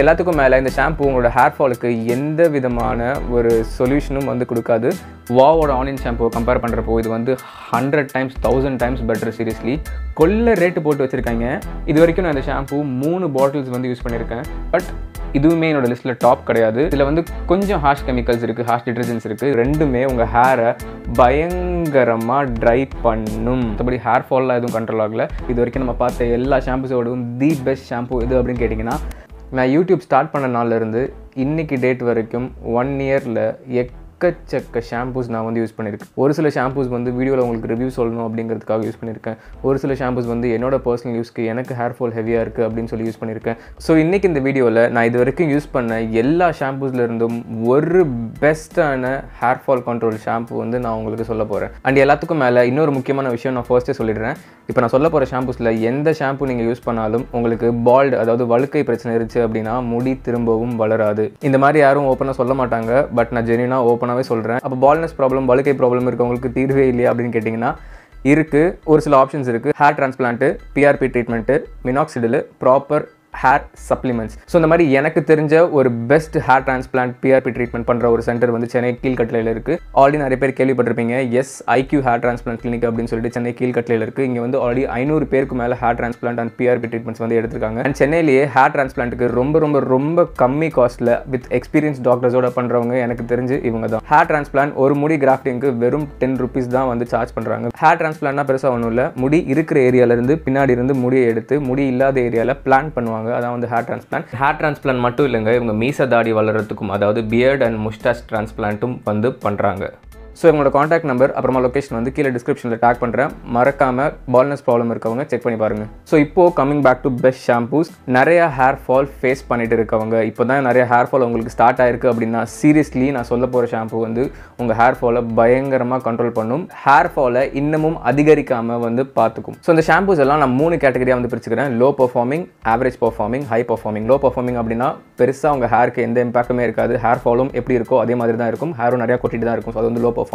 எல்லாத்துக்கும் மேலே இந்த ஷாம்பு உங்களோட ஹேர் ஃபாலுக்கு எந்த விதமான ஒரு சொல்யூஷனும் வந்து கொடுக்காது. வாவோட ஆனியன் ஷாம்புவை கம்பேர் பண்ணுறப்போ இது வந்து hundred times thousand times better seriously கொல்ல ரேட்டு போட்டு வச்சுருக்காங்க. இது வரைக்கும் நான் இந்த ஷாம்பு மூணு பாட்டில்ஸ் வந்து யூஸ் பண்ணியிருக்கேன் பட் இதுவுமே என்னோட லிஸ்ட்டில் டாப் கிடையாது. இதில் வந்து கொஞ்சம் ஹார்ஷ் கெமிக்கல்ஸ் இருக்குது ஹார்ஷ் டிட்டர்ஜென்ட்ஸ் இருக்குது ரெண்டுமே உங்கள் ஹேரை பயங்கரமாக ட்ரை பண்ணும். மற்றபடி ஹேர் ஃபால்லாம் எதுவும் கண்ட்ரோல் ஆகல. இது வரைக்கும் நம்ம பார்த்த எல்லா ஷாம்புஸோடவும் தி பெஸ்ட் ஷாம்பு எது அப்படின்னு கேட்டிங்கன்னா நான் யூடியூப் ஸ்டார்ட் பண்ண நாள்லேருந்து இன்னைக்கு டேட் வரைக்கும் ஒன் இயரில் எக் எக்கச்சக்க ஷாம்பூஸ் நான் வந்து யூஸ் பண்ணியிருக்கேன் ஒரு சில ஷாம்பூஸ் வந்து வீடியோவில் உங்களுக்கு ரிவ்யூ சொல்லணும் அப்படிங்கிறதுக்காக யூஸ் பண்ணியிருக்கேன் ஒரு சில ஷாம்பூஸ் வந்து என்னோட பர்சனல் யூஸ்க்கு எனக்கு ஹேர் ஃபால் ஹெவியாக இருக்குது அப்படின்னு சொல்லி யூஸ் பண்ணியிருக்கேன் ஸோ இன்றைக்கி இந்த வீடியோவில் நான் இது வரைக்கும் யூஸ் பண்ண எல்லா ஷாம்பூஸ்லேருந்தும் ஒரு பெஸ்ட்டான ஹேர் ஃபால் கண்ட்ரோல் ஷாம்பு வந்து நான் உங்களுக்கு சொல்ல போகிறேன் அண்ட் எல்லாத்துக்கும் மேலே இன்னொரு முக்கியமான விஷயம் நான் ஃபர்ஸ்ட்டே சொல்லிடுறேன். இப்போ நான் சொல்ல போகிற ஷாம்பூஸில் எந்த ஷாம்பு நீங்கள் யூஸ் பண்ணாலும் உங்களுக்கு பால்டு அதாவது வழுக்கை பிரச்சனை இருந்துச்சு அப்படின்னா முடி திரும்பவும் வளராது. இந்த மாதிரி யாரும் ஓப்பனாக சொல்ல மாட்டாங்க. பட் நான் ஜெனியூனாக ஓப்பனாகவே சொல்கிறேன் அப்போ பால்னஸ் ப்ராப்ளம் வழுக்கை ப்ராப்ளம் இருக்கவங்களுக்கு தீர்வே இல்லையா அப்படின்னு கேட்டிங்கன்னா இருக்குது ஒரு சில ஆப்ஷன்ஸ் இருக்குது hair transplant PRP treatment minoxidil proper hair supplements so இந்த மாதிரி எனக்கு தெரிஞ்ச ஒரு best hair transplant PRP treatment பண்ணுற ஒரு சென்டர் வந்து சென்னை கீழ்கட்டளையில் இருக்குது ஆல்ரெடி நிறைய பேர் கேள்விப்பட்டிருப்பீங்க. S IQ hair transplant clinic அப்படின்னு சொல்லிட்டு சென்னை கீழ்கட்டளையில் இருக்குது இங்கே வந்து ஆல்ரெடி ஐநூறு பேருக்கு மேலே hair transplant and PRP treatments வந்து எடுத்திருக்காங்க. அண்ட் சென்னையிலேயே ஹேர் டிரான்ஸ்பிளான்ட்டுக்கு ரொம்ப ரொம்ப ரொம்ப கம்மி காஸ்ட்டில் வித் எக்ஸ்பீரியன்ஸ் டாக்டர்ஸோட பண்ணுறவங்க எனக்கு தெரிஞ்சு இவங்க தான். ஹேர் டிரான்ஸ்பிளான்ட் ஒரு முடி கிராஃப்டிங்க்கு வெறும் டென் ருபீஸ் தான் வந்து சார்ஜ் பண்ணுறாங்க ஹேர் டிரான்ஸ்பிளான்ட்னா பெருசாக ஒன்றும் இல்லை. முடி இருக்கிற ஏரியாவிலேருந்து பின்னாடி இருந்து முடியை எடுத்து முடி இல்லாத ஏரியாவில் பிளான் பண்ணுவாங்க. அதான் வந்து ஹேர் டிரான்ஸ்பிளான்ட் ஹேர் டிரான்ஸ்பிளான்ட் மட்டும் இல்லைங்க இவங்க மீச தாடி வளர்கிறதுக்கும் அதாவது பியர்ட் அண்ட் முஸ்டாச் டிரான்ஸ்பிளான்ட்டும் வந்து பண்ணுறாங்க ஸோ இவங்களோட காண்டாக்ட் நம்பர் அப்புறமா லொக்கேஷன் வந்து கீழே டிஸ்கிரிப்ஷனில் டேக் பண்ணுறேன் மறக்காமல் பால்னஸ் ப்ராப்ளம் இருக்கவங்க செக் பண்ணி பாருங்கள் ஸோ இப்போது coming back to best shampoos நிறைய ஹேர் ஃபால் ஃபேஸ் பண்ணிட்டு இருக்கவங்க. இப்போ தான் நிறைய ஹேர் ஃபால் உங்களுக்கு ஸ்டார்ட் ஆயிருக்கு அப்படின்னா சீரியஸ்லி நான் சொல்ல போகிற ஷாம்பு வந்து உங்கள் ஹேர் ஃபாலை பயங்கரமாக கண்ட்ரோல் பண்ணும். ஹேர் ஃபாலை இன்னமும் அதிகரிக்காமல் வந்து பார்த்துக்கும். ஸோ இந்த ஷாம்பூஸ் எல்லாம் நான் மூணு கேட்டகரியாக வந்து பிரிச்சுக்கிறேன். Low performing average performing high performing low performing அப்படின்னா பெருசாக உங்கள் ஹேருக்கு எந்த இம்பாக்ட்டுமே இருக்காது. ஹேர் ஃபாலும் எப்படி இருக்கோ அதே மாதிரி தான் இருக்கும். ஹேரும் நிறையா கொட்டிட்டு தான் இருக்கும். ஸோ அது வந்து லோ பர்ஃபார்மிங்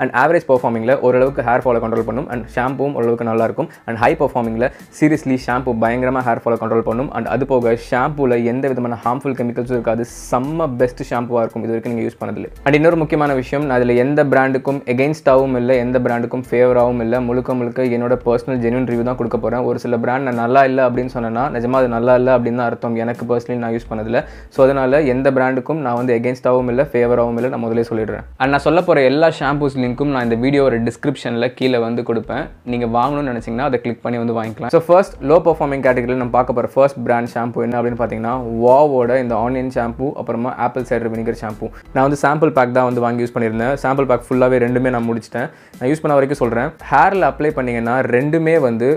அண்ட் ஆவரேஜ் பர்ஃபார்மிங்கில் ஓரளவுக்கு ஹேர் ஃபாலை கண்ட்ரோல் பண்ணும். அண்ட் ஷாம்பும் ஓரளவுக்கு நல்லா இருக்கும் அண்ட் ஹை பர்ஃபார்மிங்கில் சீரியஸ்லி ஷாம்பு பயங்கரமாக ஹேர் ஃபாலை கண்ட்ரோல் பண்ணும். அண்ட் அது போக ஷாம்பூவில் எந்த விதமான ஹார்ம்ஃபுல் கெமிக்கல்ஸும் இருக்காது. செம்ம பெஸ்ட் ஷாம்புவாக இருக்கும். இது வரைக்கும் நீங்கள் யூஸ் பண்ணதில்லை. அண்ட் இன்னொரு முக்கியமான விஷயம் நான் அதில் எந்த பிராண்டுக்கும் எகெயின்ஸ்டாகவும் இல்லை எந்த பிராண்டுக்கும் ஃபேவராகவும் இல்லை. முழுக்க முழுக்க என்னோட பர்சனல் ஜென்யூன் ரிவ்யூ தான் கொடுக்க போகிறேன் ஒரு சில பிராண்ட் நான் நல்லா இல்லை அப்படின்னு சொன்னேன்னா நிஜமாக அது நல்லா இல்லை அப்படின்னு தான் அர்த்தம். எனக்கு பர்சனலி நான் யூஸ் பண்ணதில்லை. ஸோ அதனால் எந்த பிராண்டுக்கும் நான் வந்து எகெயின்ஸ்டாகவும் இல்லை ஃபேவராகவும் இல்லை நான் முதலே சொல்லிடுறேன். அண்ட் நான் சொல்ல போகிற எல்லா ஷாம்பூஸ் லிங்க்கும் நான் இந்த வீடியோவோட டிஸ்கிரிப்ஷனில் கீழே வந்து கொடுப்பேன். நீங்கள் வாங்கணும்னு நினச்சிங்கன்னா அதை கிளிக் பண்ணி வந்து வாங்கிக்கலாம். ஸோ ஃபர்ஸ்ட் லோ பர்ஃபார்மிங் கேட்டகரியில் நம்ம பார்க்க போகிற ஃபர்ஸ்ட் பிராண்ட் ஷாம்பூ என்ன அப்படின்னு பார்த்தீங்கன்னா வாவோட இந்த ஆனியன் ஷாம்பு அப்புறமா ஆப்பிள் சைடர் வினிகர் ஷாம்பு நான் வந்து சாம்பிள் பேக் தான் வந்து வாங்கி யூஸ் பண்ணியிருந்தேன். சாம்பிள் பேக் ஃபுல்லாகவே ரெண்டுமே நான் முடிச்சிட்டேன். நான் யூஸ் பண்ண வரைக்கும் சொல்கிறேன் ஹேரில் அப்ளை பண்ணிங்கன்னா ரெண்டுமே வந்து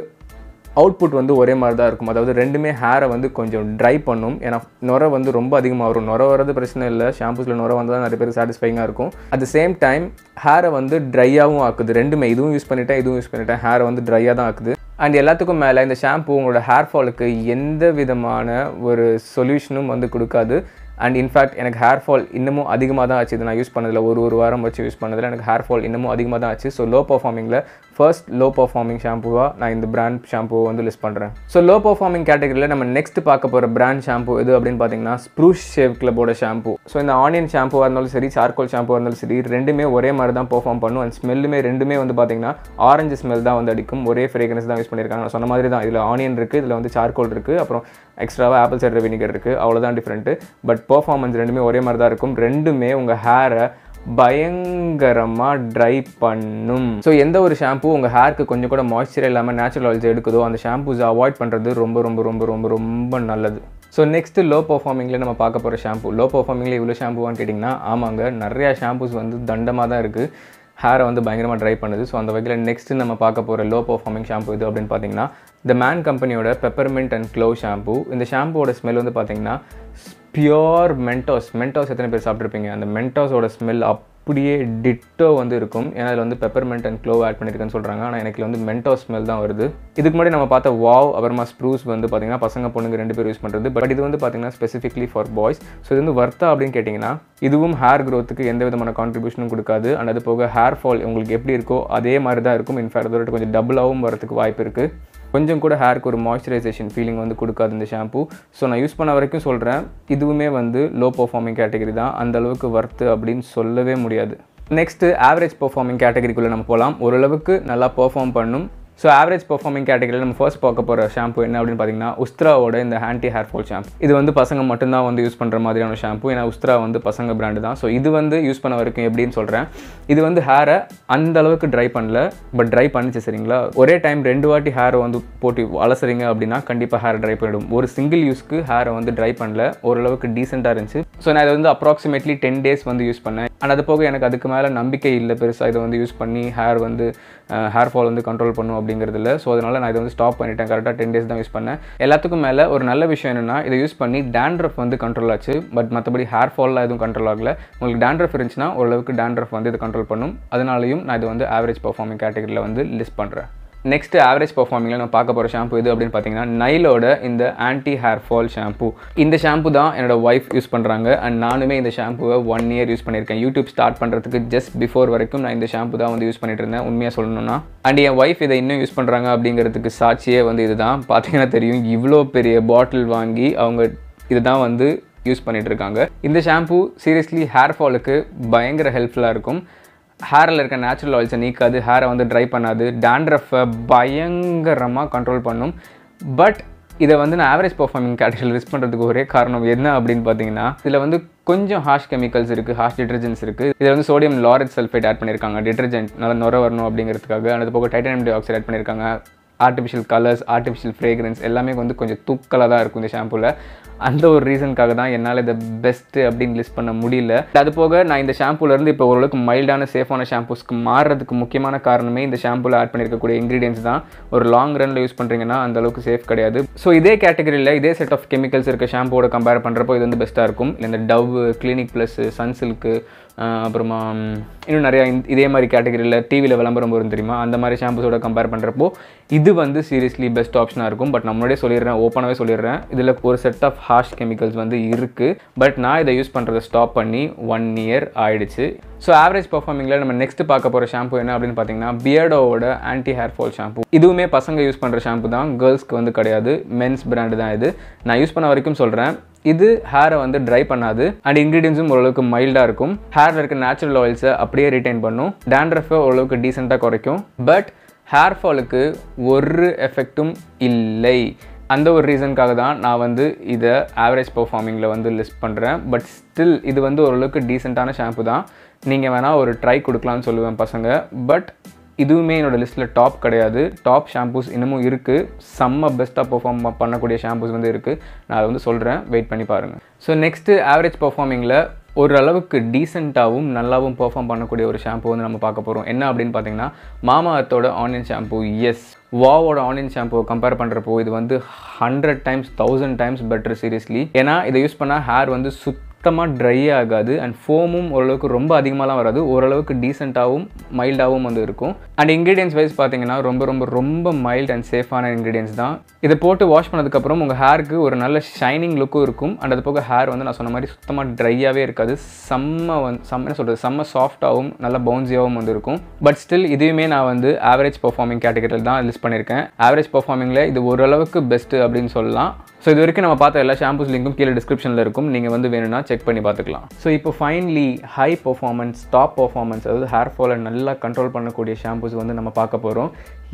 அவுட்புட் வந்து ஒரே மாதிரி தான் இருக்கும். அதாவது ரெண்டுமே ஹேரை வந்து கொஞ்சம் ட்ரை பண்ணும். ஏன்னா நுர வந்து ரொம்ப அதிகமாக வரும். நுர வரது பிரச்சனை இல்லை. ஷாம்பூஸில் நுர வந்தால் தான் நிறைய பேர் சாட்டிஸ்ஃபைங்காக இருக்கும். அட் த சேம் டைம் ஹேரை வந்து ட்ரையாகவும் ஆக்குது. ரெண்டுமே இதுவும் யூஸ் பண்ணிட்டேன் இதுவும் யூஸ் பண்ணிட்டேன். ஹேரை வந்து ட்ரையாக தான் ஆக்குது. அண்ட் எல்லாத்துக்கும் மேலே இந்த ஷாம்பு உங்களோட ஹேர் ஃபாலுக்கு எந்த விதமான ஒரு சொல்யூஷனும் வந்து கொடுக்காது. அண்ட் இன்ஃபேக்ட் எனக்கு ஹேர் ஃபால் இன்னமும் அதிகமாக தான் ஆச்சு. இது நான் யூஸ் பண்ணதில் ஒரு ஒரு வாரம் வச்சு யூஸ் பண்ணதில் எனக்கு ஹேர் ஃபால் இன்னமும் அதிகமாக தான் ஆச்சு. ஸோ லோ பர்ஃபார்மிங்கில் ஃபர்ஸ்ட் லோ பர்ஃபார்மிங் ஷாம்புவாக நான் இந்த பிராண்ட் ஷாம்புவை வந்து லிஸ்ட் பண்ணுறேன் ஸோ லோ பர்ஃபார்மிங் கேட்டகரியில் நம்ம நெக்ஸ்ட் பார்க்க போகிற பிராண்ட் ஷாம்பு எது அப்படின்னு பார்த்தீங்கன்னா ஸ்ப்ரூஸ் ஷேவ் கிளப்போட ஷாம்பு ஸோ இந்த ஆனியன் ஷாம்புவாக இருந்தாலும் சரி சார்கோல் ஷாம்புவாக இருந்தாலும் சரி ரெண்டுமே ஒரே மாதிரி தான் பெர்ஃபார்ம் பண்ணும். அண்ட் ஸ்மெல்லுமே ரெண்டுமே வந்து பார்த்தீங்கன்னா ஆரஞ்சு ஸ்மெல் தான் வந்து அடிக்கும். ஒரே ஃப்ரேக்ரன்ஸ் தான் யூஸ் பண்ணியிருக்காங்க. நான் சொன்ன மாதிரி தான் இதில் ஆனியன் இருக்குது இதில் வந்து சார்கோல் இருக்குது அப்புறம் எக்ஸ்ட்ராவாக ஆப்பிள் சைடர் வினிகர் இருக்குது அவ்வளோதான் டிஃப்ரெண்ட்டு பட் பர்ஃபார்மன்ஸ் ரெண்டுமே ஒரே மாதிரி தான் இருக்கும். ரெண்டுமே உங்கள் ஹேரை பயங்கரமாக ட்ரை பண்ணும். ஸோ எந்த ஒரு ஷாம்பு உங்கள் ஹேருக்கு கொஞ்சம் கூட மாய்ஸ்சர் இல்லாமல் நேச்சுரல் ஆயில்ஸ் எடுக்குதோ அந்த ஷாம்பூஸை அவாய்ட் பண்ணுறது ரொம்ப ரொம்ப ரொம்ப ரொம்ப ரொம்ப நல்லது. ஸோ நெக்ஸ்ட்டு லோ பர்ஃபார்மிங்கில் நம்ம பார்க்க போகிற ஷாம்பு லோ பர்ஃபார்மிங்கில் இவ்வளோ ஷாம்புவான்னு கேட்டிங்கன்னா ஆமாங்க நிறையா ஷாம்பூஸ் வந்து தண்டமாக தான் இருக்குது ஹேரை வந்து பயங்கரமாக ட்ரை பண்ணுது. ஸோ அந்த வகையில் நெக்ஸ்ட்டு நம்ம பார்க்க போகிற லோ பர்ஃபார்மிங் ஷாம்பு இது அப்படின்னு பார்த்தீங்கன்னா த மேன் கம்பெனியோட பெப்பர்மெண்ட் அண்ட் க்ளோ ஷாம்பு இந்த ஷாம்புவோட ஸ்மெல் வந்து பார்த்தீங்கன்னா பியோர் மென்டோஸ் மென்டோஸ் எத்தனை பேர் சாப்பிட்ருப்பீங்க அந்த மென்டோஸோட ஸ்மெல் அப்படியே டிட்டோ வந்து இருக்கும். ஏன்னா அதில் வந்து பெப்பர்மெண்ட் அண்ட் க்ளோ ஆட் பண்ணியிருக்கேன்னு சொல்கிறாங்க ஆனால் எனக்கு வந்து மென்டோ ஸ்மெல் தான் வருது. இதுக்கு முன்னாடி நம்ம பார்த்த வாவ் அப்புறமா ஸ்ப்ரூஸ் வந்து பார்த்திங்கன்னா பசங்க பொண்ணுங்க ரெண்டு பேர் யூஸ் பண்ணுறது பட் இது வந்து பார்த்தீங்கன்னா ஸ்பெசிஃபிக்லி ஃபார் பாய்ஸ் ஸோ இது வந்து வர்த்தா அப்படின்னு கேட்டிங்கன்னா இதுவும் ஹேர் க்ரோத்துக்கு எந்த விதமான கான்ட்ரிபியூஷனும் கொடுக்காது. அண்ட் அது போக ஹேர் ஃபால் உங்களுக்கு எப்படி இருக்கோ அதே மாதிரி தான் இருக்கும் இன்ஃபேக்ட் அதோட கொஞ்சம் டபுளாகவும் வரதுக்கு வாய்ப்பு இருக்குது கொஞ்சம் கூட ஹேருக்கு ஒரு மாய்ஸ்சரைசேஷன் ஃபீலிங் வந்து கொடுக்காது இந்த ஷாம்பு ஸோ நான் யூஸ் பண்ண வரைக்கும் சொல்கிறேன் இதுவுமே வந்து லோ பர்ஃபார்மிங் கேட்டகரி தான். அந்த அளவுக்கு அப்படின்னு சொல்லவே முடியாது. நெக்ஸ்ட்டு ஆவரேஜ் பர்ஃபார்மிங் கேட்டகரிக்குள்ளே நம்ம போகலாம் ஓரளவுக்கு நல்லா பெர்ஃபார்ம் பண்ணும். ஸோ ஆவரேஜ் பர்ஃபார்மிங் கேட்டகரியில் நம்ம ஃபர்ஸ்ட் பார்க்க போகிற ஷாம்பு என்ன அப்படின்னு பார்த்தீங்கன்னா உஸ்த்ராவோட இந்த ஆன்டி ஹேர் ஃபால் ஷாம்பு இது வந்து பசங்க மட்டும்தான் வந்து யூஸ் பண்ணுற மாதிரியான ஷாம்பு ஏன்னா உஸ்த்ரா வந்து பசங்க பிராண்டு தான். ஸோ இது வந்து யூஸ் பண்ண வரைக்கும் எப்படின்னு சொல்கிறேன் இது வந்து ஹேரை அந்த அளவுக்கு ட்ரை பண்ணல. பட் ட்ரை பண்ணிச்சு சரிங்களா? ஒரே டைம் ரெண்டு வாட்டி ஹேரை வந்து போட்டு அலசுறீங்க அப்படின்னா கண்டிப்பாக ஹேர் ட்ரை பண்ணிடும் ஒரு சிங்கிள் யூஸ்க்கு ஹேரை வந்து ட்ரை பண்ணல. ஓரளவுக்கு டீசெண்டாக இருந்துச்சு. ஸோ நான் இதை வந்து அப்ராக்சிமேட்லி டென் டேஸ் வந்து யூஸ் பண்ணேன். அண்ட் அது போக எனக்கு அதுக்கு மேலே நம்பிக்கை இல்லை பெருசாக இதை வந்து யூஸ் பண்ணி ஹேர் வந்து ஹேர் ஃபால் வந்து கண்ட்ரோல் பண்ணும் அப்படிங்கிறதுல. ஸோ அதனால் நான் இதை வந்து ஸ்டாப் பண்ணிட்டேன். கரெக்டாக டென் டேஸ் தான் யூஸ் பண்ணேன். எல்லாத்துக்கும் மேலே ஒரு நல்ல விஷயம் என்னென்னா இதை யூஸ் பண்ணி டேண்ட்ரஃப் வந்து கண்ட்ரோல் ஆச்சு. பட் மற்றபடி ஹேர் ஃபால்லாம் எதுவும் கண்ட்ரோல் ஆகல. உங்களுக்கு டேண்ட்ரஃப் இருந்துச்சுன்னா ஓரளவுக்கு டேண்ட்ரஃப் வந்து இது கண்ட்ரோல் பண்ணும். அதனாலையும் நான் இது வந்து ஆவரேஜ் பர்ஃபார்மிங் கேட்டகரியில் வந்து லிஸ்ட் பண்ணுறேன் நெக்ஸ்ட் ஆவரேஜ் பர்ஃபார்மிங்கில் நம்ம பார்க்க போகிற ஷாம்பு இது அப்படின்னு பார்த்தீங்கன்னா நைலோட இந்த ஆன்டி ஹேர் ஃபால் ஷாம்பு இந்த ஷாம்பு தான் என்னோட ஒய்ஃப் யூஸ் பண்ணுறாங்க அண்ட் நானுமே இந்த ஷாம்புவை ஒன் இயர் யூஸ் பண்ணியிருக்கேன். யூடியூப் ஸ்டார்ட் பண்ணுறதுக்கு ஜஸ்ட் பிஃபோர் வரைக்கும் நான் இந்த ஷாம்பு தான் வந்து யூஸ் பண்ணிட்டு இருந்தேன். உண்மையாக சொல்லணும்னா. அண்ட் என் ஒய்ஃப் இதை இன்னும் யூஸ் பண்ணுறாங்க அப்படிங்கிறதுக்கு சாட்சியே வந்து இதுதான். பார்த்தீங்கன்னா தெரியும் இவ்வளோ பெரிய பாட்டில் வாங்கி அவங்க இதுதான் வந்து யூஸ் பண்ணிகிட்டு இருக்காங்க. இந்த ஷாம்பு சீரியஸ்லி ஹேர் ஃபாலுக்கு பயங்கர ஹெல்ப்ஃபுல்லாக இருக்கும். ஹேரில் இருக்க நேச்சுரல் ஆயில்ஸை நீக்காது ஹேரை வந்து ட்ரை பண்ணாது. டேண்ட்ரஃபை பயங்கரமாக கண்ட்ரோல் பண்ணும். பட் இதை வந்து நான் ஆவரேஜ் பர்ஃபார்மிங் கேட்டகரியில் ரிஸ்க் பண்ணுறதுக்கு ஒரே காரணம் என்ன அப்படின்னு பார்த்தீங்கன்னா இதில் வந்து கொஞ்சம் ஹாஷ் கெமிக்கல்ஸ் இருக்குது ஹாஷ் டிட்டர்ஜென்ட்ஸ் இருக்குது இதில் வந்து சோடியம் லாரட் சல்ஃபேட் ஆட் பண்ணியிருக்காங்க. டிட்டர்ஜென்ட் நல்லா நுர வரணும் அப்படிங்கிறதுக்காக. அது போக டைட்டானியம் டை ஆக்சைடு ஆட் பண்ணியிருக்காங்க. ஆர்டிஃபிஷியல் கலர்ஸ் ஆர்டிஃபிஷியல் ஃப்ரேக்ரன்ஸ் எல்லாமே வந்து கொஞ்சம் தூக்கலாக தான் இருக்கும் இந்த ஷாம்புவில் அந்த ஒரு ரீசனுக்காக தான் என்னால் இதை பெஸ்ட்டு அப்படின்னு லிஸ்ட் பண்ண முடியல. அது போக நான் இந்த ஷாம்புலேருந்து இப்போ ஓரளவுக்கு மைல்டான சேஃபான ஷாம்பூஸ்க்கு மாறுறதுக்கு முக்கியமான காரணமே இந்த ஷாம்புவில் ஆட் பண்ணியிருக்கக்கூடிய இன்க்ரீடியன்ஸ் தான். ஒரு லாங் ரனில் யூஸ் பண்ணுறீங்கன்னா அந்த அளவுக்கு சேஃப் கிடையாது. ஸோ இதே கேட்டகரியில் இதே செட் ஆஃப் கெமிக்கல்ஸ் இருக்க ஷாம்புவோட கம்பேர் பண்ணுறப்போ இது வந்து பெஸ்ட்டாக இருக்கும். இந்த டவ் கிளினிக் ப்ளஸ் சன்சில்க்கு அப்புறமா இன்னும் நிறையா இதே மாதிரி கேட்டகரியில் டிவியில் விளம்பரம் வரும் தெரியுமா? அந்த மாதிரி ஷாம்பூஸோட கம்பேர் பண்ணுறப்போ இது வந்து சீரியஸ்லி பெஸ்ட் ஆப்ஷனாக இருக்கும். பட் நான் முன்னாடியே சொல்லிடுறேன் ஓப்பனாகவே சொல்லிடுறேன். இதில் ஒரு செட் ஆஃப் ஹார்ஷ் கெமிக்கல்ஸ் வந்து இருக்குது பட் நான் இதை யூஸ் பண்ணுறதை ஸ்டாப் பண்ணி ஒன் இயர் ஆயிடுச்சு. ஸோ ஆவரேஜ் பர்ஃபார்மிங்கில் நம்ம நெக்ஸ்ட் பார்க்க போகிற ஷாம்பு என்ன அப்படின்னு பார்த்தீங்கன்னா பியர்டோவோட ஆன்டி ஹேர் ஃபால் ஷாம்பு இதுவுமே பசங்க யூஸ் பண்ணுற ஷாம்பு தான். கேர்ள்ஸ்க்கு வந்து கிடையாது. மென்ஸ் பிராண்டு தான் இது. நான் யூஸ் பண்ண வரைக்கும் சொல்கிறேன் இது ஹேரை வந்து ட்ரை பண்ணாது. அண்ட் இன்க்ரீடியன்ஸும் ஓரளவுக்கு மைல்டாக இருக்கும். ஹேரில் இருக்க நேச்சுரல் ஆயில்ஸை அப்படியே ரிட்டைன் பண்ணும். டேண்ட்ரஃபை ஓரளவுக்கு டீசெண்டாக குறைக்கும். பட் ஹேர் ஃபாலுக்கு ஒரு எஃபெக்ட்டும் இல்லை. அந்த ஒரு ரீசனுக்காக தான் நான் வந்து இதை ஆவரேஜ் பர்ஃபார்மிங்கில் வந்து லிஸ்ட் பண்ணுறேன் பட் ஸ்டில் இது வந்து ஓரளவுக்கு டீசெண்டான ஷாம்பு தான். நீங்கள் வேணால் ஒரு ட்ரை கொடுக்கலான்னு சொல்லுவேன் பசங்க. பட் இதுவுமே என்னோடய லிஸ்ட்டில் டாப் கிடையாது. டாப் ஷாம்பூஸ் இன்னமும் இருக்குது செம்ம பெஸ்ட்டாக பெர்ஃபார்ம் பண்ணக்கூடிய ஷாம்பூஸ் வந்து இருக்குது நான் அதை வந்து சொல்கிறேன் வெயிட் பண்ணி பாருங்கள் ஸோ நெக்ஸ்ட்டு ஆவரேஜ் பர்ஃபார்மிங்கில் ஓரளவுக்கு டீசெண்டாகவும் நல்லாவும் பர்ஃபார்ம் பண்ணக்கூடிய ஒரு ஷாம்பு வந்து நம்ம பார்க்க போகிறோம் என்ன அப்படின்னு பார்த்தீங்கன்னா மாமா அர்த்தோட ஆனியன் ஷாம்பு எஸ் வாவோட ஆனியன் ஷாம்புவை கம்பேர் பண்ணுறப்போ இது வந்து hundred times thousand times better seriously ஏன்னா இதை யூஸ் பண்ணால் ஹேர் வந்து சுத் சுத்தமாக ட்ரை ஆகாது அண்ட் ஃபோமும் ஓரளவுக்கு ரொம்ப அதிகமாகலாம் வராது. ஓரளவுக்கு டீசெண்டாகவும் மைல்டாகவும் வந்து இருக்கும். அண்ட் இன்க்ரீடியன்ஸ் வைஸ் பார்த்தீங்கன்னா ரொம்ப ரொம்ப ரொம்ப மைல்ட் அண்ட் சேஃபான இன்க்ரீடியன்ஸ் தான். இதை போட்டு வாஷ் பண்ணதுக்கப்புறம் உங்கள் ஹேருக்கு ஒரு நல்ல ஷைனிங் லுக்கும் இருக்கும். அண்ட் அது போக ஹேர் வந்து நான் சொன்ன மாதிரி சுத்தமாக ட்ரையாகவே இருக்காது. செம்ம வந்து செம்ம என்ன சொல்கிறது செம்ம சாஃப்டாகவும் நல்ல பவுன்சியாகவும் வந்து இருக்கும். பட் ஸ்டில் இதுவுமே நான் வந்து ஆவரேஜ் பர்ஃபார்மிங் கேட்டகரியில் தான் லிஸ்ட் பண்ணியிருக்கேன் ஆவரேஜ் பர்ஃபார்மிங்கில் இது ஓரளவுக்கு பெஸ்ட்டு அப்படின்னு சொல்லலாம். ஸோ இது வரைக்கும் நம்ம பார்த்த எல்லா ஷாம்பூஸ் லிங்க்கும் கீழே டிஸ்கிரிப்ஷனில் இருக்கும். நீங்கள் வந்து வேணும்னா செக் பண்ணி பார்த்துக்கலாம். ஸோ இப்போ finally high performance top performance அதாவது ஹேர் ஃபாலை நல்லா கண்ட்ரோல் பண்ணக்கூடிய ஷாம்பூஸ் வந்து நம்ம பார்க்க போகிறோம்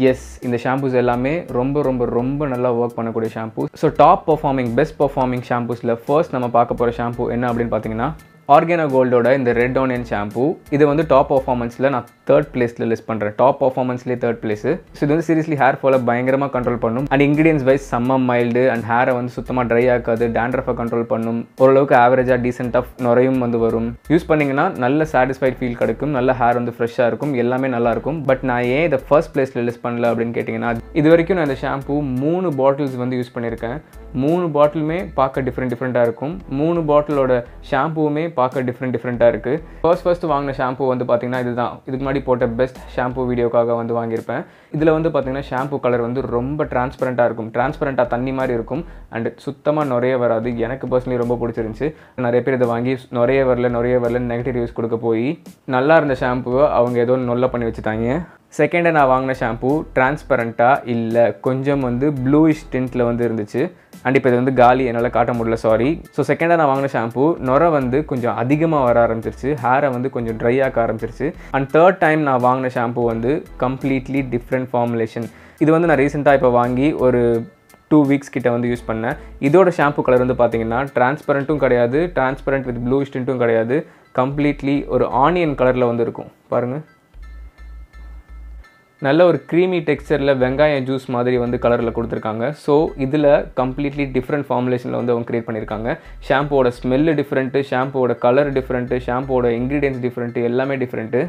எஸ் இந்த ஷாம்பூஸ் எல்லாமே ரொம்ப ரொம்ப ரொம்ப நல்லா ஒர்க் பண்ணக்கூடிய shampoo so top performing best performing ஷாம்பூஸில் first நம்ம பார்க்க போகிற ஷாம்பூ என்ன அப்படின்னு பார்த்தீங்கன்னா ஆர்கானோ கோல்டோட இந்த ரெட் ஆனியன் ஷாம்பூ இது வந்து டாப் பர்ஃபார்மன்ஸில் நான் தேர்ட் பிளேஸில் லிஸ்ட் பண்ணுறேன் டாப் பர்ஃபார்மன்ஸ்லேயே தேர்ட் பிளேஸ் ஸோ இது வந்து சீரியஸ்லி ஹேர் ஃபாலை பயங்கரமாக கண்ட்ரோல் பண்ணும். அண்ட் இன்க்ரீடியன்ஸ் வைஸ் செம்ம மைல்டு அண்ட் ஹேரை வந்து சுத்தமாக ட்ரை ஆக்காது டேண்ட்ரஃபை கண்ட்ரோல் பண்ணும். ஓரளவுக்கு ஆவரேஜாக டீசெண்டாக நுரையும் வந்து வரும். யூஸ் பண்ணிங்கன்னா நல்ல சாட்டிஸ்ஃபைட் ஃபீல் கிடைக்கும். நல்ல ஹேர் வந்து ஃப்ரெஷ்ஷாக இருக்கும். எல்லாமே நல்லாயிருக்கும் பட் நான் ஏன் இதை ஃபர்ஸ்ட் பிளேஸில் லிஸ்ட் பண்ணல அப்படின்னு கேட்டிங்கன்னா இது வரைக்கும் நான் இந்த ஷாம்பூ மூணு பாட்டில்ஸ் வந்து யூஸ் பண்ணியிருக்கேன். மூணு பாட்டிலுமே பார்க்க டிஃப்ரெண்ட் டிஃப்ரெண்ட்டாக இருக்கும். மூணு பாட்டிலோட ஷாம்புவுமே பார்க்க டிஃப்ரெண்ட் டிஃப்ரெண்ட்டாக இருக்குது ஃபர்ஸ்ட் ஃபர்ஸ்ட் வாங்கின ஷாம்பு வந்து பார்த்திங்கன்னா இதுதான். இதுக்கு முன்னாடி போட்ட பெஸ்ட் ஷாம்பு வீடியோக்காக வந்து வாங்கியிருப்பேன். இதில் வந்து பார்த்திங்கன்னா ஷாம்பு கலர் வந்து ரொம்ப டிரான்ஸ்பரண்ட்டாக இருக்கும். டிரான்ஸ்பரண்ட்டாக தண்ணி மாதிரி இருக்கும். அண்ட் சுத்தமாக நுரைய வராது. எனக்கு பர்சனலி ரொம்ப பிடிச்சிருந்துச்சு. நிறைய பேர் இதை வாங்கி நுரைய வரல நுரைய வரல நெகட்டிவ் ரிவ்யூஸ் கொடுக்க போய் நல்லா இருந்த ஷாம்புவை அவங்க ஏதோ நொல்ல பண்ணி வச்சுட்டாங்க. செகண்டை நான் வாங்கின ஷாம்பு டிரான்ஸ்பரண்ட்டாக இல்லை கொஞ்சம் வந்து ப்ளூயிஷ் டின்ட்டில் வந்து இருந்துச்சு. அண்ட் இப்போ இது வந்து காலி என்னால் காட்ட முடியல சாரி ஸோ செகண்டாக நான் வாங்கின ஷாம்பு நுரை வந்து கொஞ்சம் அதிகமாக வர ஆரம்பிச்சிருச்சு. ஹேரை வந்து கொஞ்சம் ட்ரை ஆக்க ஆரம்பிச்சிருச்சு. அண்ட் தேர்ட் டைம் நான் வாங்கின ஷாம்பு வந்து கம்ப்ளீட்லி டிஃப்ரெண்ட் ஃபார்முலேஷன் இது வந்து நான் ரீசெண்டாக இப்போ வாங்கி ஒரு டூ வீக்ஸ் கிட்ட வந்து யூஸ் பண்ணேன். இதோட ஷாம்பு கலர் வந்து பார்த்தீங்கன்னா டிரான்ஸ்பரண்ட்டும் கிடையாது. டிரான்ஸ்பரண்ட் வித் ப்ளூ ஸ்டின்ட்டும் கிடையாது. கம்ப்ளீட்லி ஒரு ஆனியன் கலரில் வந்து இருக்கும். பாருங்கள் நல்ல ஒரு க்ரீமி டெக்ஸ்சரில் வெங்காயம் ஜூஸ் மாதிரி வந்து கலரில் கொடுத்துருக்காங்க. ஸோ இதில் கம்ப்ளீட்லி டிஃப்ரெண்ட் ஃபார்முலேஷனில் வந்து அவங்க க்ரியேட் பண்ணியிருக்காங்க ஷாம்போட ஸ்மெல்லு டிஃப்ரெண்ட்டு ஷாம்போட கலர் டிஃப்ரெண்ட்டு ஷாம்போட இன்க்ரீடியன்ஸ் டிஃப்ரெண்ட்டு எல்லாமே டிஃப்ரெண்ட்டு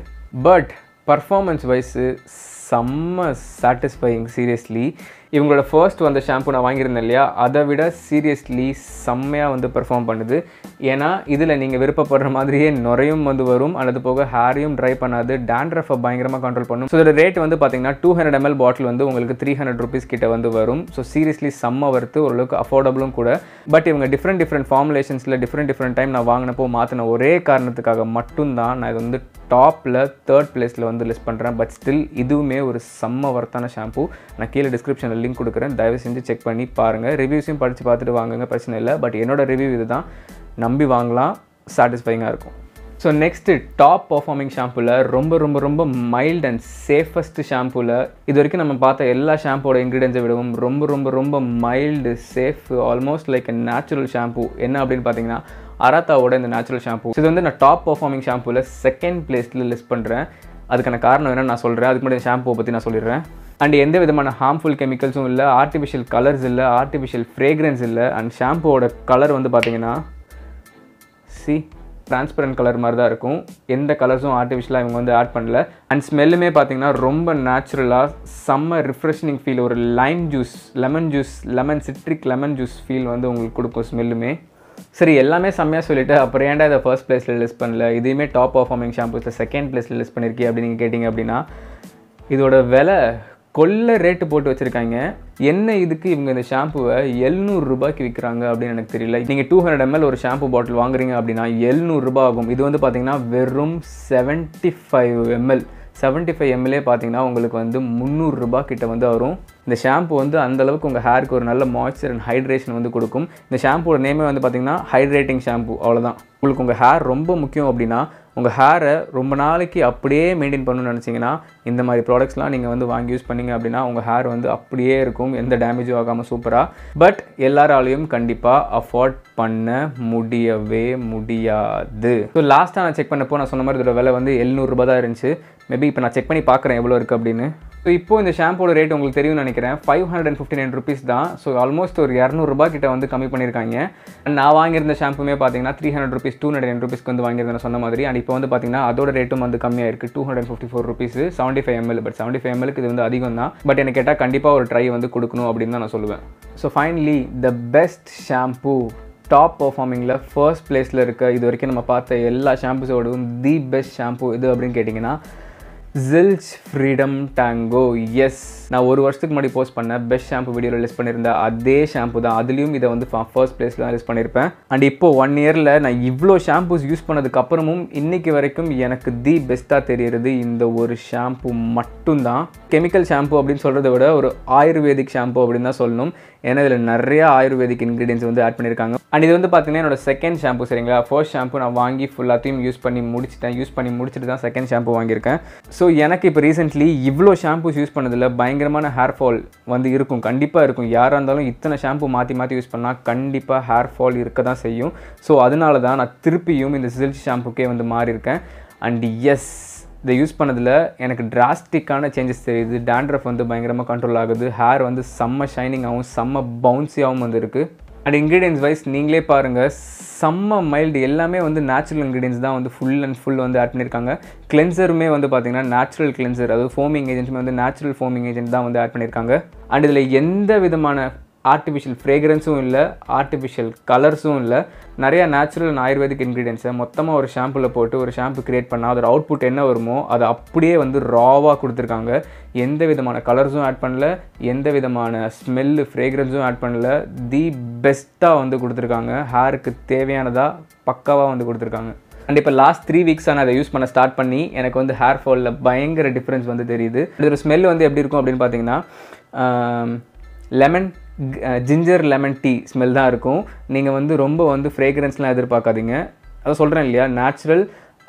பட் பர்ஃபார்மன்ஸ் வைஸு செம்ம சாட்டிஸ்ஃபையிங் சீரியஸ்லி இவங்களோட ஃபர்ஸ்ட் வந்த ஷாம்பு நான் வாங்கியிருந்தேன் இல்லையா? அதை விட சீரியஸ்லி செம்மையாக வந்து பெர்ஃபார்ம் பண்ணுது. ஏன்னா இதில் நீங்கள் விருப்பப்படுற மாதிரியே நுரையும் வந்து வரும். அல்லது போக ஹேரையும் ட்ரை பண்ணாது. டேண்ட்ரஃபை பயங்கரமாக கண்ட்ரோல் பண்ணும். ஸோ இதோட ரேட் வந்து பார்த்தீங்கன்னா டூ ஹண்ட்ரட் எம்எல் பாட்டில் வந்து உங்களுக்கு த்ரீ ஹண்ட்ரட் ருபீஸ் கிட்ட வந்து வரும். ஸோ சீரியஸ்லி செம்ம வருத்து ஓரளவுக்கு அஃபோர்டபுளும் கூட. பட் இவங்க டிஃப்ரெண்ட் டிஃப்ரெண்ட் ஃபார்முலேஷன்ஸில் டிஃப்ரெண்ட் டிஃப்ரெண்ட் டைம் நான் வாங்கினப்போ மாற்றின ஒரே காரணத்துக்காக மட்டும்தான் நான் இது வந்து டாப்பில் தேர்ட் பிளேஸில் வந்து லிஸ்ட் பண்ணுறேன் பட் ஸ்டில் இதுவுமே ஒரு செம்ம ஒர்த்தான ஷாம்பு நான் கீழே டிஸ்கிரிப்ஷனில் லிங்க் கொடுக்குறேன். தயவு செஞ்சு செக் பண்ணி பாருங்கள் ரிவ்யூஸையும் படித்து பார்த்துட்டு வாங்குங்க பிரச்சனை இல்லை. பட் என்னோட ரிவ்யூ இதுதான். நம்பி வாங்கலாம் சாட்டிஸ்ஃபைங்காக இருக்கும். ஸோ நெக்ஸ்ட்டு டாப் பர்ஃபார்மிங் ஷாம்புவில் ரொம்ப ரொம்ப ரொம்ப மைல்ட் அண்ட் சேஃபஸ்ட் ஷாம்புவில் இது வரைக்கும் நம்ம பார்த்த எல்லா ஷாம்போட இன்க்ரீடியன்ஸை விடவும் ரொம்ப ரொம்ப ரொம்ப mild safe almost like a natural shampoo என்ன அப்படின்னு பார்த்தீங்கன்னா அராத்தாவோட இந்த நேச்சுரல் ஷாம்பு இது வந்து நான் டாப் பர்ஃபார்மிங் ஷாம்புவில் செகண்ட் பிளேஸில் லிஸ்ட் பண்ணுறேன் அதுக்கான காரணம் என்னன்னு நான் சொல்கிறேன் அதுக்கு முன்னாடி ஷாம்புவை பற்றி நான் சொல்லிடுறேன். அண்ட் எந்த விதமான ஹார்ம்ஃபுல் கெமிக்கல்ஸும் இல்லை ஆர்டிஃபிஷியல் கலர்ஸ் இல்லை ஆர்டிஃபிஷியல் ஃப்ரேக்ரன்ஸ் இல்லை அண்ட் ஷாம்புவோட கலர் வந்து பார்த்தீங்கன்னா சி டிரான்ஸ்பரண்ட் கலர் மாதிரி தான் இருக்கும். எந்த கலர்ஸும் ஆர்டிஃபிஷியலாக இவங்க வந்து ஆட் பண்ணல. அண்ட் ஸ்மெல்லுமே பார்த்தீங்கன்னா ரொம்ப நேச்சுரலாக செம்ம ரிஃப்ரெஷனிங் ஃபீல் ஒரு lime juice lemon juice lemon citric lemon juice feel வந்து உங்களுக்கு கொடுக்கும் ஸ்மெல்லுமே சரி எல்லாமே செம்மையாக சொல்லிவிட்டு அப்புறம் ஏன்டா இதை ஃபர்ஸ்ட் பிளேஸில் லிஸ்ட் பண்ணல? இதுவுமே டாப் பர்ஃபார்மிங் ஷாம்பூஸில் செகண்ட் பிளேஸில் லிஸ்ட் பண்ணியிருக்கி அப்படின்னு நீங்கள் கேட்டிங்க அப்படின்னா இதோட விலை கொள்ள ரேட்டு போட்டு வச்சுருக்காங்க. என்ன இதுக்கு இவங்க இந்த ஷாம்புவை எழுநூறு ரூபாய்க்கு விற்கிறாங்க அப்படின்னு எனக்கு தெரியல. நீங்கள் டூ ஹண்ட்ரட் எம்எல் ஒரு ஷாம்பு பாட்டில் வாங்குறீங்க அப்படின்னா எழுநூறுரூபா ஆகும். இது வந்து பார்த்தீங்கன்னா வெறும் seventy five ml seventy five MLA பார்த்தீங்கன்னா உங்களுக்கு வந்து முந்நூறுரூபா கிட்ட வந்து வரும். இந்த ஷாம்பு வந்து அந்த அளவுக்கு உங்கள் ஹேருக்கு ஒரு நல்ல மாய்ஸ்சர் அண்ட் ஹைட்ரேஷன் வந்து கொடுக்கும். இந்த ஷாம்புவோட நேமே வந்து பார்த்தீங்கன்னா ஹைட்ரேட்டிங் ஷாம்பு அவ்வளோதான் உங்களுக்கு உங்கள் ஹேர் ரொம்ப முக்கியம் அப்படின்னா உங்கள் ஹேரை ரொம்ப நாளைக்கு அப்படியே மெயின்டைன் பண்ணணும்னு நினச்சிங்கன்னா இந்த மாதிரி ப்ராடக்ட்ஸ்லாம் நீங்கள் வந்து வாங்கி யூஸ் பண்ணீங்க அப்படின்னா உங்கள் ஹேர் வந்து அப்படியே இருக்கும். எந்த டேமேஜும் ஆகாமல் சூப்பராக பட் எல்லாராலையும் கண்டிப்பாக அஃபோர்ட் பண்ண முடியவே முடியாது. ஸோ லாஸ்ட்டாக நான் செக் பண்ணப்போ நான் சொன்ன மாதிரி இதோட விலை வந்து எழுநூறுபா தான் இருந்துச்சு. மேபி இப்போ நான் செக் பண்ணி பார்க்குறேன் எவ்வளோ இருக்குது அப்படின்னு. ஸோ இப்போ இந்த ஷாம்போட ரேட் உங்களுக்கு தெரியும்னு நினைக்கிறேன். Five hundred and fifty nine rupees தான். ஸோ ஆல்மோஸ்ட் ஒரு இரநூறுபா கிட்ட வந்து கம்மி பண்ணியிருக்காங்க. And நான் வாங்கியிருந்த ஷாம்புமே பார்த்தீங்கன்னா three hundred rupees two hundred ருபீஸ்க்கு வந்து வாங்கியிருந்தேன் சொன்ன மாதிரி. அண்ட் இப்போ வந்து பார்த்தீங்கன்னா அதோட ரேட்டும் வந்து கம்மியாக இருக்குது two hundred fifty four rupees seventy five ml but seventy five எம்எல்க்கு இது வந்து அதிகம் தான். பட் எனக்கு கேட்டால் கண்டிப்பாக ஒரு ட்ரை வந்து கொடுக்கணும் அப்படின்னு தான் நான் சொல்லுவேன். So finally the best shampoo top பர்ஃபார்மிங்கில் first பிளேஸில் இருக்க இது வரைக்கும் நம்ம பார்த்த எல்லா ஷாம்பூஸோடவும் தி பெஸ்ட் ஷாம்பூ இது அப்படின்னு கேட்டிங்கன்னா ஜில்ச் ஃப்ரீடம் டேங்கோ எஸ் நான் ஒரு வருஷத்துக்கு முன்னாடி போஸ்ட் பண்ண பெஸ்ட் ஷாம்பு வீடியோவில் ரிலீஸ் பண்ணியிருந்தேன் அதே ஷாம்பு தான். அதுலேயும் இதை வந்து ஃபர்ஸ்ட் பிளேஸில் தான் ரிலீஸ் பண்ணியிருப்பேன். அண்ட் இப்போ ஒன் இயரில் நான் இவ்வளோ ஷாம்பூஸ் யூஸ் பண்ணதுக்கப்புறமும் இன்றைக்கி இன்னைக்கு வரைக்கும் எனக்கு தி பெஸ்ட்டாக தெரியறது இந்த ஒரு ஷாம்பு மட்டும்தான். கெமிக்கல் ஷாம்பு அப்படின்னு சொல்கிறத விட ஒரு ஆயுர்வேதிக் ஷாம்பு அப்படின்னு தான் சொல்லணும். ஏன்னா இதில் நிறைய ஆயுர்வேதிக் இன்க்ரீடியன்ஸ் வந்து ஆட் பண்ணியிருக்காங்க. அண்ட் இது வந்து பார்த்தீங்கன்னா என்னோட செகண்ட் ஷாம்பு சரிங்களா? ஃபர்ஸ்ட் ஷாம்பு நான் வாங்கி ஃபுல்லாத்தையும் யூஸ் பண்ணி முடிச்சிட்டேன். யூஸ் பண்ணி முடிச்சுட்டு தான் செகண்ட் ஷாம்பு வாங்கியிருக்கேன். ஸோ எனக்கு இப்போ ரீசெண்ட்லி இவ்வளோ ஷாம்பூஸ் யூஸ் பண்ணதில் பயங்கரமான ஹேர் ஃபால் வந்து இருக்கும். கண்டிப்பாக இருக்கும். யாராக இருந்தாலும் இத்தனை ஷாம்பு மாற்றி மாற்றி யூஸ் பண்ணால் கண்டிப்பாக ஹேர் ஃபால் இருக்க தான் செய்யும். ஸோ அதனால தான் நான் திருப்பியும் இந்த சில்க் ஷாம்புக்கே வந்து மாறியிருக்கேன். அண்ட் எஸ் இதை யூஸ் பண்ணதில் எனக்கு டிராஸ்டிக்கான சேஞ்சஸ் தெரியுது. டேண்ட்ரஃப் வந்து பயங்கரமாக கண்ட்ரோல் ஆகுது. ஹேர் வந்து செம்ம ஷைனிங்காகவும் செம்ம பவுன்ஸியாகவும் வந்து இருக்குது அண்ட் இன்க்ரீடியன்ஸ் வைஸ் நீங்களே பாருங்கள் செம்ம மைல்டு எல்லாமே வந்து நேச்சுரல் இன்க்ரீடியன்ஸ் தான் வந்து ஃபுல் அண்ட் ஃபுல் வந்து ஆட் பண்ணியிருக்காங்க கிளென்சருமே வந்து பார்த்தீங்கன்னா நேச்சுரல் கிளென்சர் அதாவது ஃபோமிங் ஏஜென்ட்ஸுமே வந்து நேச்சுரல் ஃபோமிங் ஏஜென்ட் தான் வந்து ஆட் பண்ணியிருக்காங்க அண்ட் இதில் எந்த விதமான ஆர்டிஃபிஷியல் ஃப்ரேக்ரன்ஸும் இல்லை ஆர்டிஃபிஷியல் கலர்ஸும் இல்லை. நிறையா நேச்சுரல் அண்ட் ஆயுர்வேதிக் இன்க்ரீடியன்ஸை மொத்தமாக ஒரு ஷாம்பில் போட்டு ஒரு ஷாம்பு க்ரியேட் பண்ணால் அதோட அவுட்புட் என்ன வருமோ அதை அப்படியே வந்து ராவாக கொடுத்துருக்காங்க. எந்த விதமான கலர்ஸும் ஆட் பண்ணல எந்த விதமான ஸ்மெல்லு ஃப்ரேக்ரன்ஸும் ஆட் பண்ணல. தி பெஸ்ட்டாக வந்து கொடுத்துருக்காங்க. ஹேருக்கு தேவையானதாக பக்காவாக வந்து கொடுத்துருக்காங்க. அண்ட் இப்போ லாஸ்ட் த்ரீ வீக்ஸாக நான் அதை யூஸ் பண்ண ஸ்டார்ட் பண்ணி எனக்கு வந்து ஹேர் ஃபாலில் பயங்கர டிஃப்ரென்ஸ் வந்து தெரியுது. இதோட ஸ்மெல் வந்து எப்படி இருக்கும் அப்படின்னு பார்த்தீங்கன்னா lemon ginger lemon tea smell தான் இருக்கும். நீங்கள் வந்து ரொம்ப வந்து ஃப்ரேக்ரன்ஸ்லாம் எதிர்பார்க்காதீங்க. அதை சொல்கிறேன் இல்லையா? நேச்சுரல்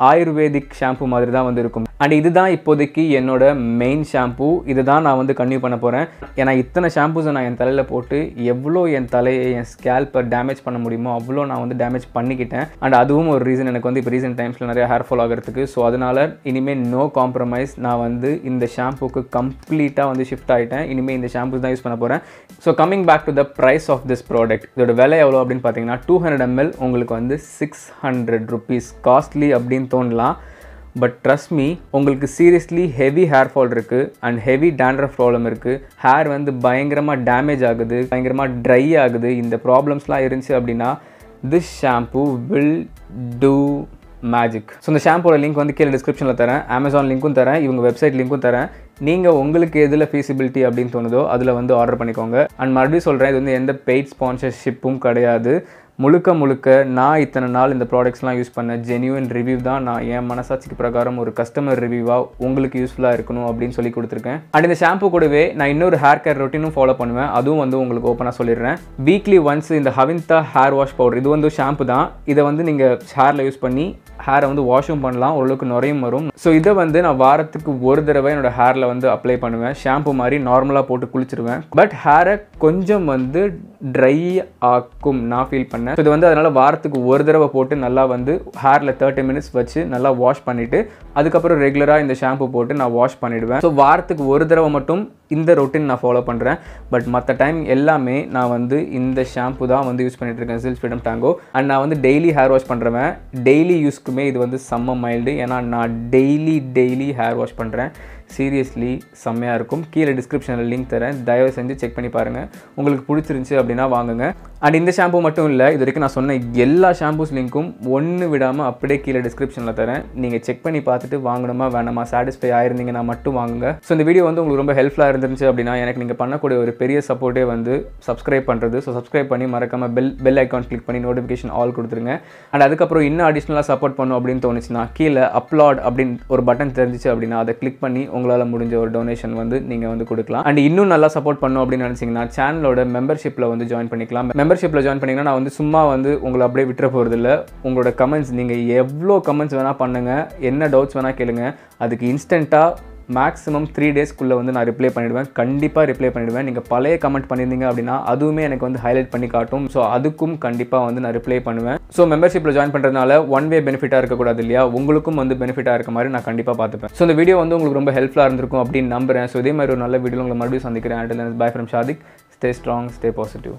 ஆயுர்வேதிக் ஷாம்பு மாதிரி தான் வந்து இருக்கும். அண்ட் இதுதான் இப்போதைக்கு என்னோட மெயின் ஷாம்பு இதை தான் நான் வந்து கன்டினியூ பண்ண போகிறேன் ஏன்னா இத்தனை ஷாம்பூஸை நான் என் தலையில் போட்டு எவ்வளோ என் தலையை என் ஸ்கேல்ப்பை டேமேஜ் பண்ண முடியுமோ அவ்வளோ நான் வந்து டேமேஜ் பண்ணிக்கிட்டேன். அண்ட் அதுவும் ஒரு ரீசன் எனக்கு வந்து இப்போ ரீசெண்ட் டைம்ஸில் நிறைய ஹேர் ஃபால் ஆகிறதுக்கு. ஸோ அதனால் இனிமேல் நோ காம்ப்ரமைஸ் நான் வந்து இந்த ஷாம்புக்கு கம்ப்ளீட்டாக வந்து ஷிஃப்ட் ஆகிட்டேன் இனிமேல் இந்த ஷாம்பு தான் யூஸ் பண்ண போகிறேன் so coming back to the price of this product இதோட விலை எவ்வளோ அப்படின்னு பார்த்தீங்கன்னா டூ ஹண்ட்ரட் எம்எல் உங்களுக்கு வந்து சிக்ஸ் ஹண்ட்ரட் ருபீஸ் காஸ்ட்லி அப்படின்னு தோணலாம். பட் ட்ரஸ்ட் மீ உங்களுக்கு சீரியஸ்லி ஹெவி ஹேர் ஃபால் இருக்குது அண்ட் ஹெவி டேண்ட்ரஃப் ப்ராப்ளம் இருக்குது ஹேர் வந்து பயங்கரமாக டேமேஜ் ஆகுது பயங்கரமாக ட்ரை ஆகுது. இந்த ப்ராப்ளம்ஸ்லாம் இருந்துச்சு அப்படின்னா this shampoo will do magic so இந்த ஷாம்போட லிங்க் வந்து கீழே டிஸ்கிரிப்ஷனில் தரேன். அமேசான் லிங்க்கும் தரேன். இவங்க வெப்சைட் லிங்க்கும் தரேன். நீங்கள் உங்களுக்கு எதில் ஃபீஸிபிலிட்டி அப்படின்னு தோணுதோ அதில் வந்து ஆர்டர் பண்ணிக்கோங்க. அண்ட் மறுபடியும் சொல்கிறேன் இது வந்து எந்த பெய்ட் ஸ்பான்சர்ஷிப்பும் கிடையாது. முழுக்க முழுக்க நான் இத்தனை நாள் இந்த ப்ராடக்ட்ஸ்லாம் யூஸ் பண்ண ஜென்யூன் ரிவ்யூ தான் நான் என் மனசாட்சிக்கு பிரகாரம் ஒரு கஸ்டமர் ரிவ்யூவாக உங்களுக்கு யூஸ்ஃபுல்லாக இருக்கணும் அப்படின்னு சொல்லி கொடுத்துருக்கேன். அண்ட் இந்த ஷாம்பு கூடவே நான் இன்னொரு ஹேர் கேர் ரொட்டீனும் ஃபாலோ பண்ணுவேன். அதுவும் வந்து உங்களுக்கு ஓப்பனாக சொல்லிடுறேன். வீக்லி ஒன்ஸ் இந்த ஹவிந்தா ஹேர் வாஷ் பவுடர் இது வந்து ஷாம்பு தான். இதை வந்து நீங்கள் ஹேரில் யூஸ் பண்ணி ஹேரை வந்து வாஷும் பண்ணலாம் ஓரளவுக்கு நுரையும் வரும். ஸோ இதை வந்து நான் வாரத்துக்கு ஒரு தடவை என்னோட ஹேரில் வந்து அப்ளை பண்ணுவேன். ஷாம்பு மாதிரி நார்மலாக போட்டு குளிச்சிருவேன். பட் ஹேரை கொஞ்சம் வந்து ட்ரை ஆக்கும் நான் ஃபீல் பண்ணேன். ஸோ இது வந்து அதனால் வாரத்துக்கு ஒரு தடவை போட்டு நல்லா வந்து ஹேரில் தேர்ட்டி மினிட்ஸ் வச்சு நல்லா வாஷ் பண்ணிவிட்டு அதுக்கப்புறம் ரெகுலராக இந்த ஷாம்பு போட்டு நான் வாஷ் பண்ணிவிடுவேன் ஸோ வாரத்துக்கு ஒரு தடவை மட்டும் இந்த ரொட்டீன் நான் ஃபாலோ பண்ணுறேன் பட் மற்ற டைம் எல்லாமே நான் வந்து இந்த ஷாம்பு தான் வந்து யூஸ் பண்ணிகிட்ருக்கேன் இருக்கேன். சில்ஸ் ஃப்ரீடம் டாங்கோ அண்ட் நான் வந்து டெய்லி ஹேர் வாஷ் பண்ணுறவன் டெய்லி யூஸ்க்குமே இது வந்து செம்ம மைல்டு ஏன்னா நான் டெய்லி டெய்லி ஹேர் வாஷ் பண்ணுறேன் சீரியஸ்லி செம்மையாக இருக்கும். கீழே டிஸ்கிரிப்ஷனில் லிங்க் தரேன். தயவு செஞ்சு செக் பண்ணி பாருங்கள் உங்களுக்கு பிடிச்சிருந்துச்சி அப்படின்னா வாங்குங்க. அண்ட் இந்த ஷாம்பு மட்டும் இல்லை இது வரைக்கும் நான் சொன்ன எல்லா ஷாம்பூஸ் லிங்க்கும் ஒன்று விடாமல் அப்படியே கீழே டிஸ்கிரிப்ஷனில் தரேன். நீங்கள் செக் பண்ணி பார்த்துட்டு வாங்கணுமா வேணாமா சாட்டிஸ்ஃபை ஆயிருந்தீங்கன்னா மட்டும் வாங்குங்க. ஸோ இந்த வீடியோ வந்து உங்களுக்கு ரொம்ப ஹெல்ப்ஃபுல்லாக இருந்துச்சு அப்படின்னா எனக்கு நீங்கள் பண்ணக்கூடிய ஒரு பெரிய சப்போர்ட்டே வந்து சப்ஸ்கிரைப் பண்ணுறது ஸோ சப்ஸ்கிரைப் பண்ணி மறக்காமல் பெல் பெல் ஐக்கான் கிளிக் பண்ணி நோட்டிஃபிகேஷன் ஆல் கொடுத்துருங்க. அண்ட் அதுக்கப்புறம் இன்னும் அடிஷ்னலாக சப்போர்ட் பண்ணும் அப்படின்னு தோணுச்சுன்னா கீழே அப்லாட் அப்படின்னு ஒரு பட்டன் தெரிஞ்சிச்சு அப்படின்னா அதை கிளிக் பண்ணி உங்களால் முடிஞ்ச ஒரு டொனேஷன் வந்து நீங்கள் வந்து கொடுக்கலாம். அண்ட் இன்னும் நல்லா சப்போர்ட் பண்ணும் அப்படின்னு நினச்சிங்கன்னா சேனலோட மெம்பர்ஷிப்பில் வந்து ஜாயின் பண்ணிக்கலாம். மெம்பர்ஷிப்பில் ஜாயின் பண்ணிங்கன்னா நான் வந்து சும்மா வந்து உங்களை அப்படியே விட்டுற போகிறதில்ல உங்களோட கமெண்ட்ஸ் நீங்கள் எவ்வளோ கமெண்ட்ஸ் வேணால் பண்ணுங்கள் என்ன டவுட்ஸ் வேணால் கேளுங்க. அதுக்கு இன்ஸ்டண்ட்டாக மேக்ஸிமம் த்ரீ டேஸ்க்குள்ளே வந்து நான் ரிப்ளை பண்ணிவிடுவேன் கண்டிப்பாக ரிப்ளை பண்ணிவிடுவேன் நீங்கள் பழைய கமெண்ட் பண்ணியிருந்தீங்க அப்படின்னா அதுவுமே எனக்கு வந்து ஹைலைட் பண்ணி காட்டும். ஸோ அதுக்கும் கண்டிப்பாக வந்து நான் ரிப்ளை பண்ணுவேன். ஸோ மெம்பர்ஷிப்பில் ஜாயின் பண்ணுறதுனால ஒன் வே பெனிஃபிட்டாக இருக்கக்கூடாது இல்லையா? உங்களுக்கும் வந்து பெனிஃபிட்டாக இருக்க மாதிரி நான் கண்டிப்பாக பார்த்துப்பேன். ஸோ இந்த வீடியோ வந்து உங்களுக்கு ரொம்ப ஹெல்ப்ஃபுல்லாக இருந்திருக்கும் அப்படின்னு நம்புறேன். ஸோ இதே மாதிரி ஒரு நல்ல வீடியோ உங்களை மறுபடியும் சந்திக்கிறேன். And bye from Shadiq stay strong stay positive